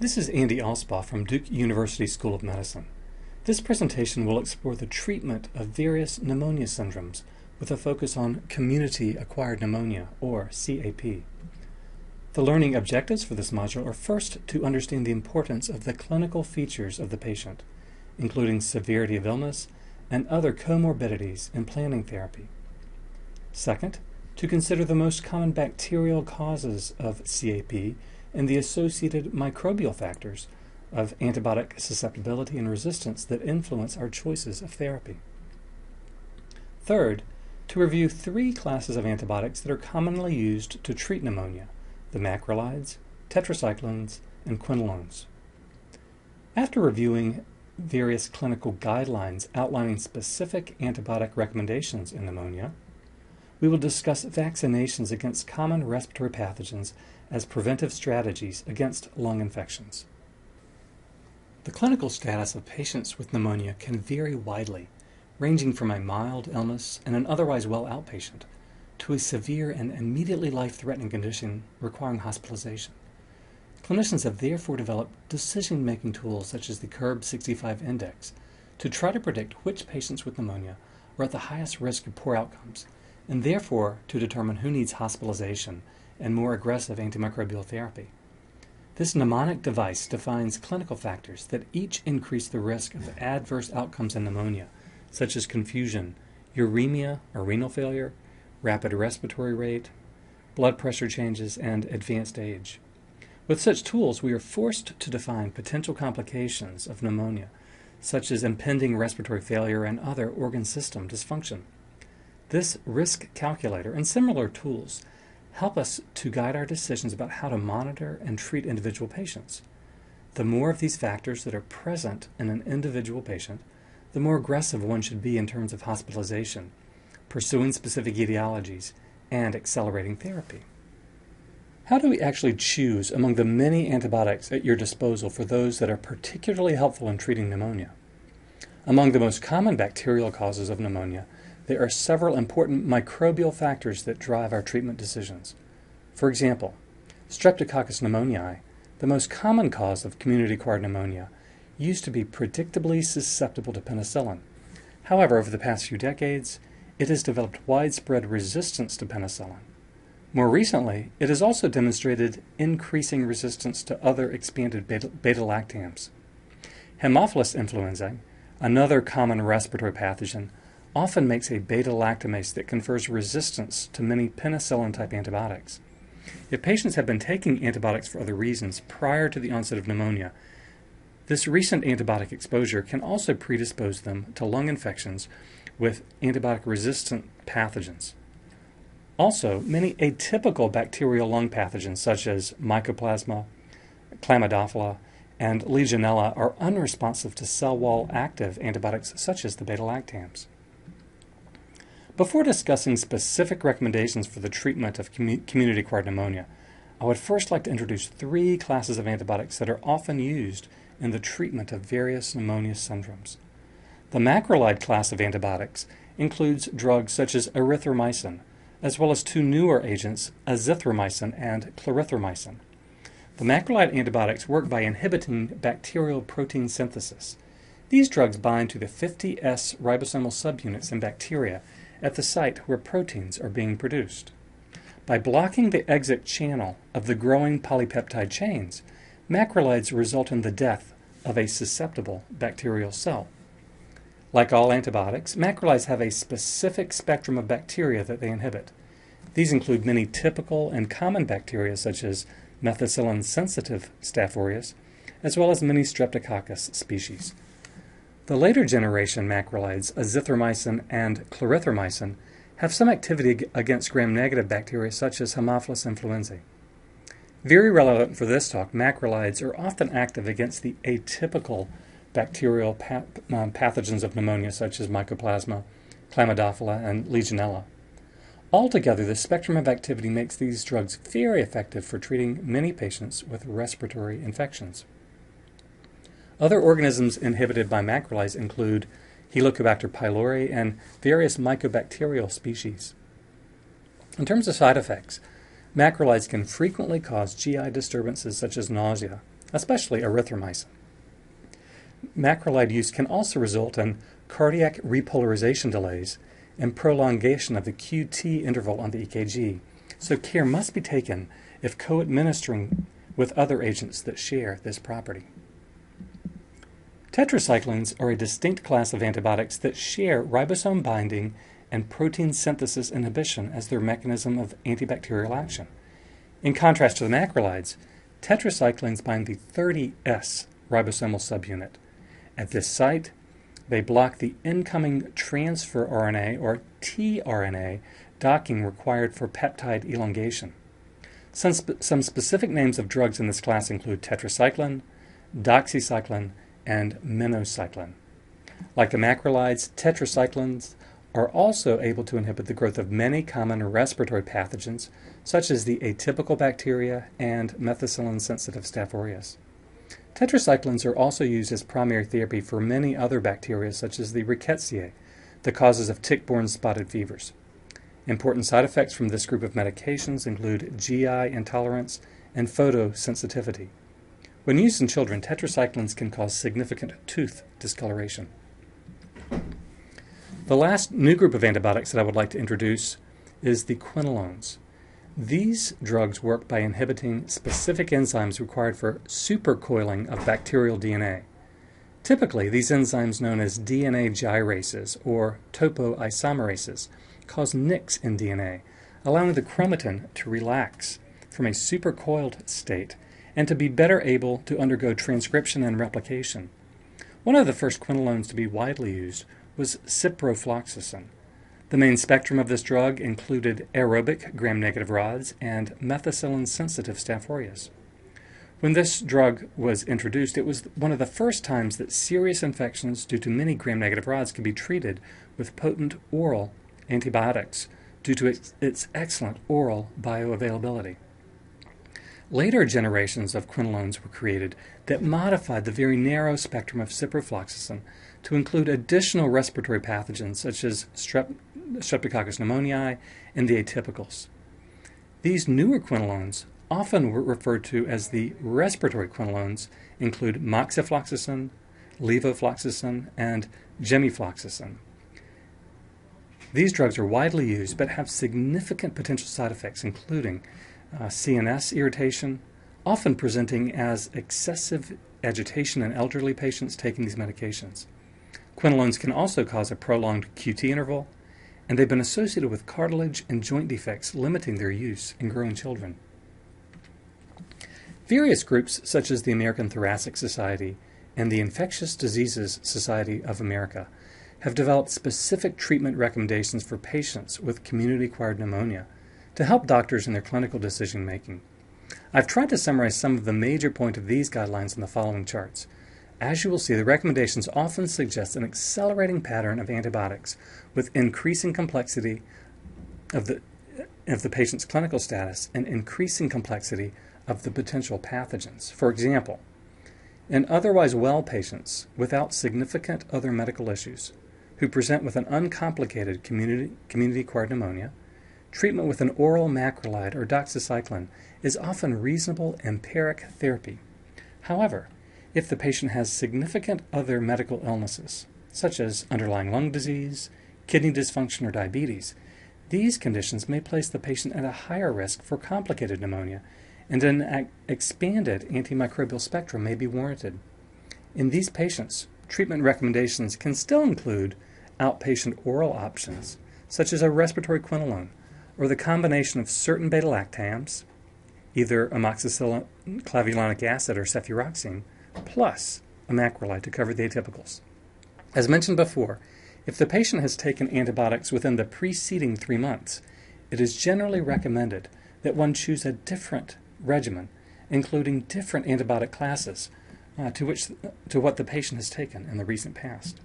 This is Andy Alspaugh from Duke University School of Medicine. This presentation will explore the treatment of various pneumonia syndromes with a focus on community-acquired pneumonia, or CAP. The learning objectives for this module are first to understand the importance of the clinical features of the patient, including severity of illness and other comorbidities in planning therapy. Second, to consider the most common bacterial causes of CAP and the associated microbial factors of antibiotic susceptibility and resistance that influence our choices of therapy. Third, to review three classes of antibiotics that are commonly used to treat pneumonia, the macrolides, tetracyclines, and quinolones. After reviewing various clinical guidelines outlining specific antibiotic recommendations in pneumonia, we will discuss vaccinations against common respiratory pathogens as preventive strategies against lung infections. The clinical status of patients with pneumonia can vary widely, ranging from a mild illness and an otherwise well outpatient to a severe and immediately life-threatening condition requiring hospitalization. Clinicians have therefore developed decision-making tools such as the CURB-65 index to try to predict which patients with pneumonia are at the highest risk of poor outcomes and therefore to determine who needs hospitalization and more aggressive antimicrobial therapy. This mnemonic device defines clinical factors that each increase the risk of adverse outcomes in pneumonia, such as confusion, uremia or renal failure, rapid respiratory rate, blood pressure changes, and advanced age. With such tools, we are forced to define potential complications of pneumonia, such as impending respiratory failure and other organ system dysfunction. This risk calculator and similar tools help us to guide our decisions about how to monitor and treat individual patients. The more of these factors that are present in an individual patient, the more aggressive one should be in terms of hospitalization, pursuing specific etiologies, and accelerating therapy. How do we actually choose among the many antibiotics at your disposal for those that are particularly helpful in treating pneumonia? Among the most common bacterial causes of pneumonia there are several important microbial factors that drive our treatment decisions. For example, Streptococcus pneumoniae, the most common cause of community-acquired pneumonia, used to be predictably susceptible to penicillin. However, over the past few decades, it has developed widespread resistance to penicillin. More recently, it has also demonstrated increasing resistance to other expanded beta-lactams. Haemophilus influenzae, another common respiratory pathogen, often makes a beta-lactamase that confers resistance to many penicillin-type antibiotics. If patients have been taking antibiotics for other reasons prior to the onset of pneumonia, this recent antibiotic exposure can also predispose them to lung infections with antibiotic-resistant pathogens. Also, many atypical bacterial lung pathogens such as Mycoplasma, Chlamydophila, and Legionella are unresponsive to cell wall active antibiotics such as the beta-lactams. Before discussing specific recommendations for the treatment of community-acquired pneumonia, I would first like to introduce three classes of antibiotics that are often used in the treatment of various pneumonia syndromes. The macrolide class of antibiotics includes drugs such as erythromycin, as well as two newer agents, azithromycin and clarithromycin. The macrolide antibiotics work by inhibiting bacterial protein synthesis. These drugs bind to the 50S ribosomal subunits in bacteria at the site where proteins are being produced. By blocking the exit channel of the growing polypeptide chains, macrolides result in the death of a susceptible bacterial cell. Like all antibiotics, macrolides have a specific spectrum of bacteria that they inhibit. These include many typical and common bacteria such as methicillin-sensitive Staph aureus, as well as many Streptococcus species. The later generation macrolides, azithromycin and clarithromycin, have some activity against gram-negative bacteria such as Haemophilus influenzae. Very relevant for this talk, macrolides are often active against the atypical bacterial um, pathogens of pneumonia such as Mycoplasma, Chlamydophila, and Legionella. Altogether, the spectrum of activity makes these drugs very effective for treating many patients with respiratory infections. Other organisms inhibited by macrolides include Helicobacter pylori and various mycobacterial species. In terms of side effects, macrolides can frequently cause GI disturbances such as nausea, especially erythromycin. Macrolide use can also result in cardiac repolarization delays and prolongation of the QT interval on the EKG, so care must be taken if co-administering with other agents that share this property. Tetracyclines are a distinct class of antibiotics that share ribosome binding and protein synthesis inhibition as their mechanism of antibacterial action. In contrast to the macrolides, tetracyclines bind the 30S ribosomal subunit. At this site, they block the incoming transfer RNA or tRNA docking required for peptide elongation. Some, spe- some specific names of drugs in this class include tetracycline, doxycycline, and minocycline. Like the macrolides, tetracyclines are also able to inhibit the growth of many common respiratory pathogens, such as the atypical bacteria and methicillin sensitive Staph aureus. Tetracyclines are also used as primary therapy for many other bacteria, such as the rickettsiae, the causes of tick borne spotted fevers. Important side effects from this group of medications include GI intolerance and photosensitivity. When used in children, tetracyclines can cause significant tooth discoloration. The last new group of antibiotics that I would like to introduce is the quinolones. These drugs work by inhibiting specific enzymes required for supercoiling of bacterial DNA. Typically, these enzymes, known as DNA gyrases or topoisomerases, cause nicks in DNA, allowing the chromatin to relax from a supercoiled state and to be better able to undergo transcription and replication. One of the first quinolones to be widely used was ciprofloxacin. The main spectrum of this drug included aerobic gram-negative rods and methicillin-sensitive Staph aureus. When this drug was introduced, it was one of the first times that serious infections due to many gram-negative rods could be treated with potent oral antibiotics due to its, its excellent oral bioavailability. Later generations of quinolones were created that modified the very narrow spectrum of ciprofloxacin to include additional respiratory pathogens such as strep, Streptococcus pneumoniae and the atypicals. These newer quinolones, often referred to as the respiratory quinolones, include moxifloxacin, levofloxacin, and gemifloxacin. These drugs are widely used but have significant potential side effects, including uh, CNS irritation, often presenting as excessive agitation in elderly patients taking these medications. Quinolones can also cause a prolonged QT interval, and they've been associated with cartilage and joint defects, limiting their use in growing children. Various groups, such as the American Thoracic Society and the Infectious Diseases Society of America, have developed specific treatment recommendations for patients with community acquired pneumonia to help doctors in their clinical decision making. I've tried to summarize some of the major points of these guidelines in the following charts. As you will see, the recommendations often suggest an accelerating pattern of antibiotics with increasing complexity of the, of the patient's clinical status and increasing complexity of the potential pathogens. For example, in otherwise well patients without significant other medical issues who present with an uncomplicated community, community acquired pneumonia, treatment with an oral macrolide or doxycycline is often reasonable empiric therapy. However, if the patient has significant other medical illnesses, such as underlying lung disease, kidney dysfunction, or diabetes, these conditions may place the patient at a higher risk for complicated pneumonia, and an expanded antimicrobial spectrum may be warranted. In these patients, treatment recommendations can still include outpatient oral options, such as a respiratory quinolone, or the combination of certain beta lactams, either amoxicillin clavulanic acid or cefuroxime, plus a macrolide to cover the atypicals. As mentioned before, if the patient has taken antibiotics within the preceding three months, it is generally recommended that one choose a different regimen, including different antibiotic classes uh, to, which, to what the patient has taken in the recent past.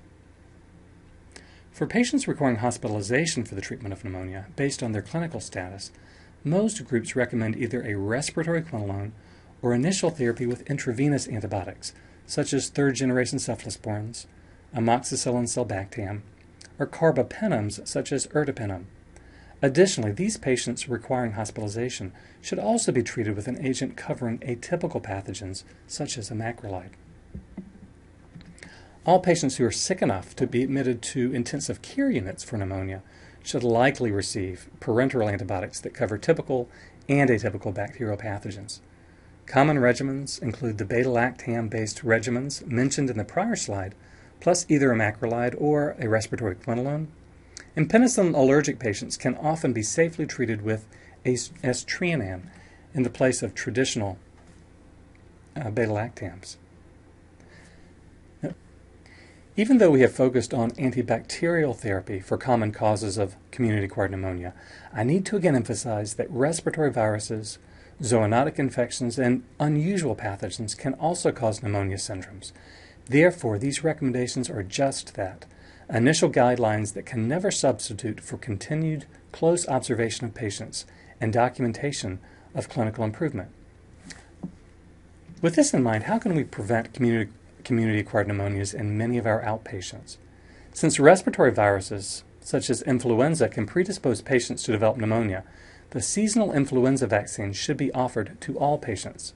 For patients requiring hospitalization for the treatment of pneumonia based on their clinical status, most groups recommend either a respiratory quinolone or initial therapy with intravenous antibiotics, such as third generation cephalosporins, amoxicillin sulbactam, or carbapenems such as ertapenem. Additionally, these patients requiring hospitalization should also be treated with an agent covering atypical pathogens, such as a macrolide. All patients who are sick enough to be admitted to intensive care units for pneumonia should likely receive parenteral antibiotics that cover typical and atypical bacterial pathogens. Common regimens include the beta-lactam based regimens mentioned in the prior slide, plus either a macrolide or a respiratory quinolone. And penicillin allergic patients can often be safely treated with aztreonam in the place of traditional uh, beta-lactams. Even though we have focused on antibacterial therapy for common causes of community-acquired pneumonia, I need to again emphasize that respiratory viruses, zoonotic infections, and unusual pathogens can also cause pneumonia syndromes. Therefore, these recommendations are just that, initial guidelines that can never substitute for continued close observation of patients and documentation of clinical improvement. With this in mind, how can we prevent community community acquired pneumonias in many of our outpatients. Since respiratory viruses, such as influenza, can predispose patients to develop pneumonia, the seasonal influenza vaccine should be offered to all patients.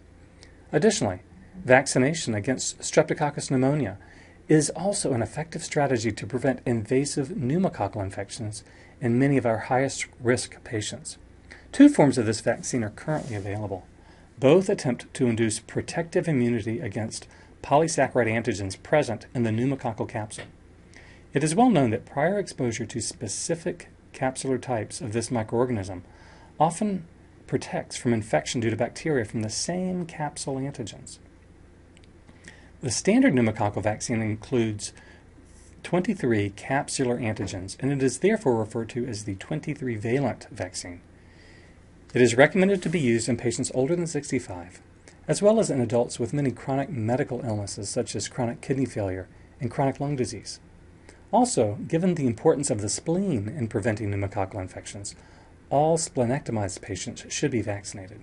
Additionally, vaccination against Streptococcus pneumonia is also an effective strategy to prevent invasive pneumococcal infections in many of our highest risk patients. Two forms of this vaccine are currently available. Both attempt to induce protective immunity against polysaccharide antigens present in the pneumococcal capsule. It is well known that prior exposure to specific capsular types of this microorganism often protects from infection due to bacteria from the same capsule antigens. The standard pneumococcal vaccine includes 23 capsular antigens, and it is therefore referred to as the 23 valent vaccine. It is recommended to be used in patients older than 65 as well as in adults with many chronic medical illnesses such as chronic kidney failure and chronic lung disease. Also, given the importance of the spleen in preventing pneumococcal infections, all splenectomized patients should be vaccinated.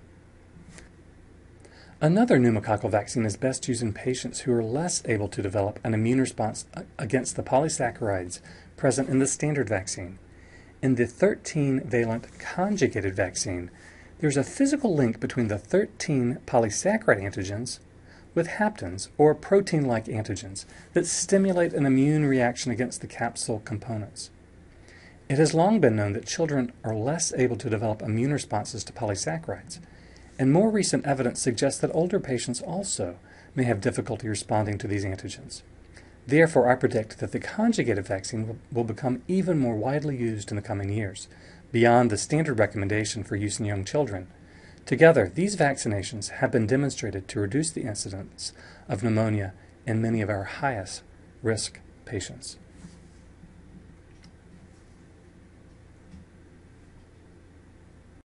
Another pneumococcal vaccine is best used in patients who are less able to develop an immune response against the polysaccharides present in the standard vaccine. In the 13 valent conjugated vaccine, there's a physical link between the 13 polysaccharide antigens with haptens, or protein-like antigens, that stimulate an immune reaction against the capsule components. It has long been known that children are less able to develop immune responses to polysaccharides, and more recent evidence suggests that older patients also may have difficulty responding to these antigens. Therefore, I predict that the conjugated vaccine will become even more widely used in the coming years, beyond the standard recommendation for use in young children. Together, these vaccinations have been demonstrated to reduce the incidence of pneumonia in many of our highest risk patients.